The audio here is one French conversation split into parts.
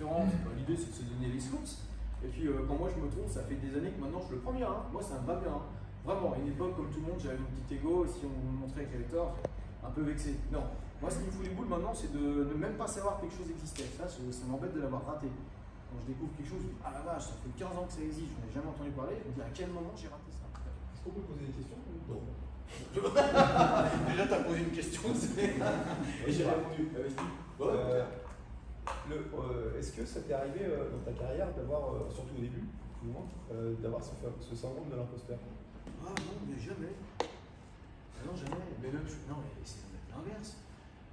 marrant. Bah, L'idée, c'est de se donner les sources. Et puis, euh, quand moi je me trompe, ça fait des années que maintenant je le prends bien. hein. Moi, ça me va bien. hein. Vraiment, à une époque, comme tout le monde, j'avais une petite ego. Et si on me montrait que j'avais tort, un peu vexé. Non. Moi, ce qui me fout les boules maintenant, c'est de ne même pas savoir que quelque chose existait. Ça, ça, ça m'embête de l'avoir raté. Quand je découvre quelque chose, je me dis, ah la vache, ça fait 15 ans que ça existe, je n'en ai jamais entendu parler. Je me dis, à quel moment j'ai raté ça? Est-ce qu'on peut poser des questions Non. Déjà, t'as posé une question. c'est- Et j'ai répondu. Euh, Euh, Est-ce que ça t'est arrivé euh, dans ta carrière d'avoir, euh, surtout au début, d'avoir ce, syndrome de l'imposteur? Ah non, mais jamais. Ah non, jamais. Mais même, non, mais c'est l'inverse.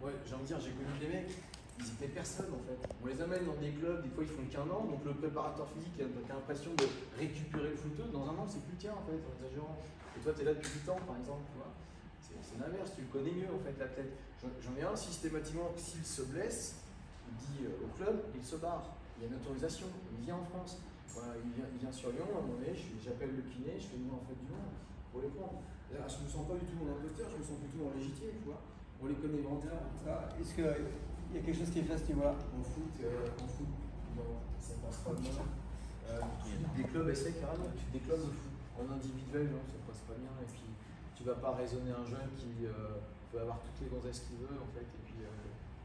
Moi, j'ai envie de dire, j'ai connu des mecs, ils étaient personne en fait. On les amène dans des clubs, des fois ils font qu'un an, donc le préparateur physique a l'impression de récupérer le footeux. Dans un an, c'est plus le tien en fait, en exagérant. Et toi, tu es là depuis 8 ans par exemple, tu vois. C'est l'inverse, tu le connais mieux en fait, l'athlète. J'en j'en ai un systématiquement, s'il se blesse, dit euh, au club, il se barre. Il y a une autorisation, il vient en France. Voilà, il, vient, il vient sur Lyon, à un moment donné, j'appelle le kiné, je fais venir en fait du monde pour les prendre. Là, je me sens pas du tout en imposteur, je me sens plutôt en légitime, tu vois. On les connaît vendeurs. Ah, Est-ce qu'il y a quelque chose qui est fait à ce niveau-là? En foot, euh, en foot, non, ça passe pas bien. Euh, des clubs essaient carrément, des clubs. En individuel, non, ça passe pas bien. Et puis, tu vas pas raisonner un jeune qui euh, peut avoir toutes les gonzesses qu'il veut, en fait, et puis euh,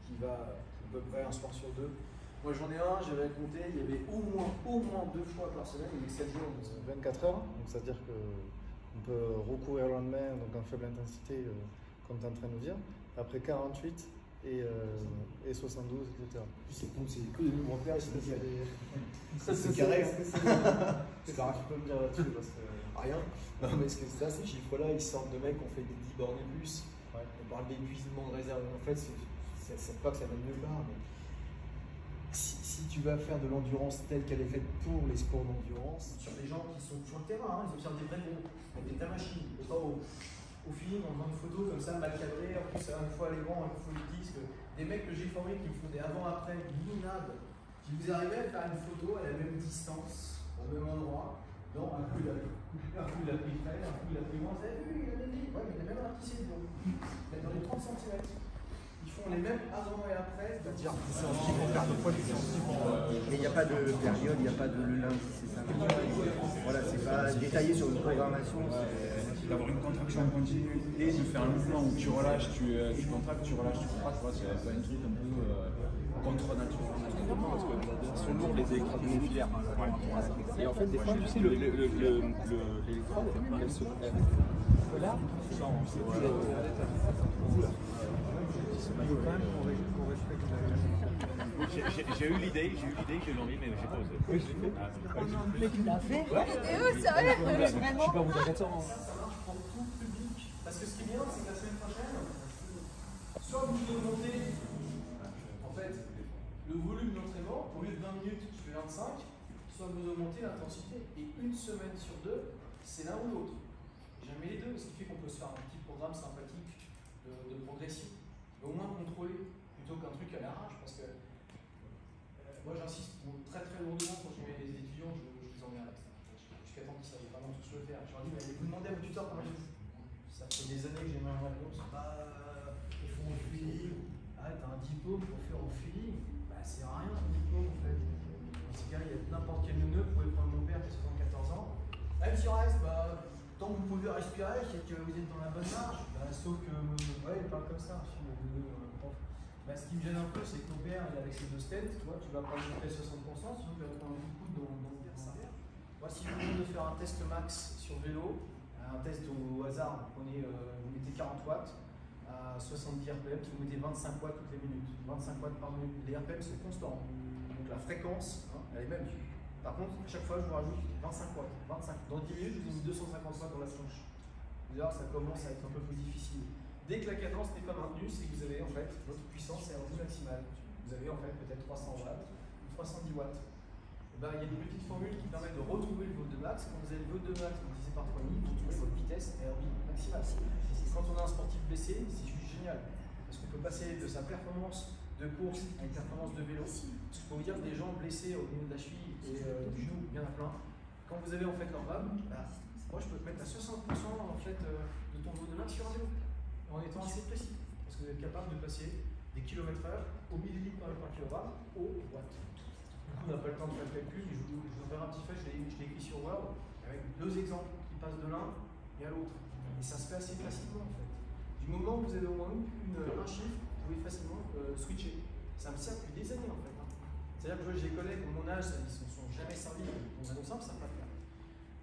qui va à peu près un sport sur deux. Moi, j'en ai un, j'avais compté, il y avait au moins, au moins deux fois par semaine, il y avait 7 jours. donc, euh, 24 heures, donc c'est-à-dire qu'on peut recourir le lendemain, donc en faible intensité, euh, comme tu es en train de nous dire, après 48 et, euh, et 72, etc. C'est c'est que des nombres pairs, c'est. C'est carré. C'est pas tu peux me dire là-dessus parce que. Rien. Non, mais ce que c'est ça, ces chiffres-là, ils sortent de mecs qui ont fait des 10 bornes et plus. On parle d'épuisement de réserve. En fait, c'est c'est- c'est pas que ça va nulle part, mais si, tu vas faire de l'endurance telle qu'elle est faite pour les sports d'endurance, sur des gens qui sont sur le terrain, hein, ils observent des vrais gros, avec des et pas au, au film, en faisant une photo comme ça, mal cadrée, en plus une fois les grands, une fois les disques, des mecs que j'ai formés qui me font des avant-après minables, qui vous arrivez à faire une photo à la même distance, au même endroit, non, un coup il a, un pris près, un coup il a pris moins, vous avez vu, il a dit, ouais, mais il a même ratissé le dos, il est dans les 30 cm. Ils font les mêmes avant et après, c'est-à-dire Mais il n'y a pas de période, il n'y a pas de le lundi, c'est ça. Voilà, c'est pas détaillé sur une programmation. c'est- d'avoir une contraction continue et de faire un mouvement où tu relâches, tu, euh, tu contractes, tu relâches, tu contractes, c'est pas un truc un peu euh, contre nature. parce que sont lourds les électrodes filaires. Et en fait, des fois, tu sais, le, le, le, le- le- l'électrode, elle se. Elle, là, J'ai- j'ai- J'ai eu l'idée, j'ai eu l'idée, j'ai eu l'envie, mais j'ai pas osé. Le mec il l'a fait Vidéo, sérieux Je sais pas, vous ça. tout le public. Parce que ce qui est bien, c'est que la semaine prochaine, soit vous augmentez en fait le volume d'entraînement, au lieu de 20 minutes, je fais 25, soit vous augmentez l'intensité. Et une semaine sur deux, c'est l'un ou l'autre. Jamais les deux, ce qui fait qu'on peut se faire un petit programme sympathique de, de progression, mais au moins contrôlé, à l'arrache. Parce que euh, moi j'insiste très très lourdement quand je mets les étudiants, je, je les emmerde. Jusqu'à temps qu'ils savent vraiment tous le faire. Je leur dis, mais vous demandez à vos tuteurs comment ils font. Ça fait des années que j'ai mis en réponse. Bah, ils font au feeling. Ah, t'as un diplôme pour faire au feeling. Bah, c'est rien un diplôme en fait. Dans ce cas, il y a n'importe quel neuneu, vous pouvez prendre mon père qui a 74 ans. Même si reste, bah, tant que vous pouvez respirer, c'est que vous êtes dans la bonne marge. Bah, sauf que, ouais, il parle comme ça, le euh. Bah, ce qui me gêne un peu, c'est que ton père, avec ses deux stents, tu vois, tu vas prendre le 60%, sinon tu vas prendre un coup dans, dans le ça. Moi, si je vous demande de faire un test max sur vélo, un test au hasard, vous, prenez, euh, vous mettez 40 watts à 70 RPM, vous mettez 25 watts toutes les minutes. 25 watts par minute. Les RPM, c'est constant. Donc la fréquence, hein, elle est même. Par contre, à chaque fois, je vous rajoute 25 watts. 25. Dans 10 minutes, je vous ai mis 250 watts dans la allez voir, ça commence à être un peu plus difficile. Dès que la cadence n'est pas maintenue, c'est que vous avez en fait votre puissance est rendue maximale. Vous avez en fait peut-être 300 watts ou 310 watts. Eh ben, il y a des petites formules qui permettent de retrouver le volt de max. Quand vous avez le volt de max divisé par 3000, vous trouvez votre vitesse aérobie maximale. Quand on a un sportif blessé, c'est juste génial. Parce qu'on peut passer de sa performance de course à une performance de vélo. Parce qu'il faut vous dire que des gens blessés au niveau de la cheville et euh, du genou, il y en a plein. Quand vous avez en fait leur rame, bah, moi je peux te mettre à 60% en fait, euh, de ton volt de max sur un vélo. En étant assez précis. Parce que vous êtes capable de passer des kilomètres heure au millilitre par, kilogramme au watt. coup, on n'a pas le temps de faire le calcul, mais je vous, je vous un petit fait, je l'ai écrit sur Word, avec deux exemples qui passent de l'un et à l'autre. Et ça se fait assez facilement en fait. Du moment où vous avez au moins une- un chiffre, vous pouvez facilement euh, switcher. Ça me sert depuis des années en fait. hein. C'est-à-dire que j'ai des collègues de mon âge, ils ne se sont jamais servis de un simple, ça ne savent pas le faire.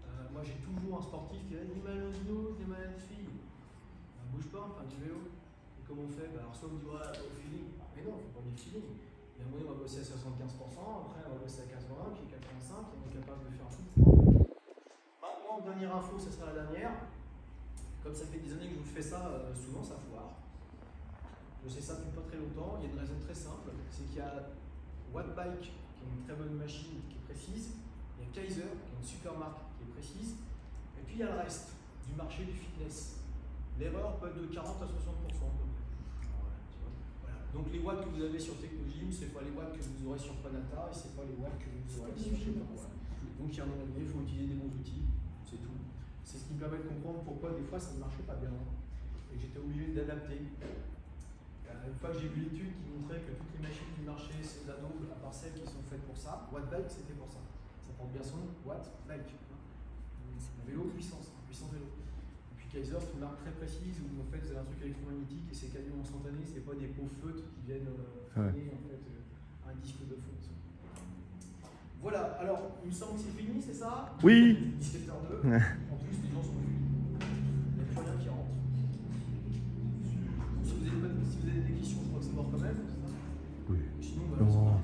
Euh, moi j'ai toujours un sportif qui a des malades de dos, des malades de filles. On bouge pas, enfin du. Et comment on fait bah, Alors soit on dit au feeling. Mais non, il faut pas du feeling. Et à un moment on va bosser à 75%, après on va bosser à 80, puis 85, et on est capable de faire un truc. Maintenant, dernière info, ce sera la dernière. Comme ça fait des années que je vous fais ça, euh, souvent ça foire. Je sais ça depuis pas très longtemps. Il y a une raison très simple, c'est qu'il y a Wattbike, qui est une très bonne machine, qui est précise. Il y a Kaiser, qui est une super marque, qui est précise. Et puis il y a le reste du marché du fitness. L'erreur peut être de 40 à 60%. à peu près. Voilà, tu vois. Voilà. Donc les watts que vous avez sur Technogym, c'est pas les watts que vous aurez sur Panata et c'est pas les watts que vous aurez sur pas quoi. Donc il y a un moment donné, il faut utiliser des bons outils, c'est tout. C'est ce qui me permet de comprendre pourquoi des fois ça ne marchait pas bien et que j'étais obligé d'adapter. Euh, Une fois que j'ai vu l'étude qui montrait que toutes les machines qui marchaient, c'est de la double, à part celles qui sont faites pour ça, Wattbike c'était pour ça. Ça porte bien son nom, Wattbike. hein. C'est un vélo puissance, un puissant vélo. Kaiser, une marque très précise où en fait vous avez un truc électromagnétique et c'est quasiment instantané, c'est pas des pots feutres qui viennent euh, freiner en fait euh, un disque de fond. Voilà, alors il me semble que c'est fini, c'est ça? Oui. 17h02. En plus, les gens sont venus. Il n'y a plus rien qui rentre. Si vous avez, pas- si vous avez des questions, je crois que c'est mort quand même. c'est ça? Oui. Sinon, bah. Non,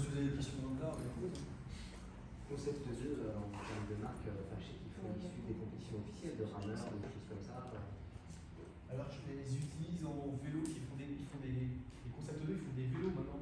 si vous avez des questions dans le là, Concept 2 en termes de marque, euh, enfin, je sais qu'ils font l'issue des compétitions officielles de rameurs, des choses comme ça. Alors je les utilise en vélo, ils font des, ils font des, des concepts de ils font des vélos maintenant.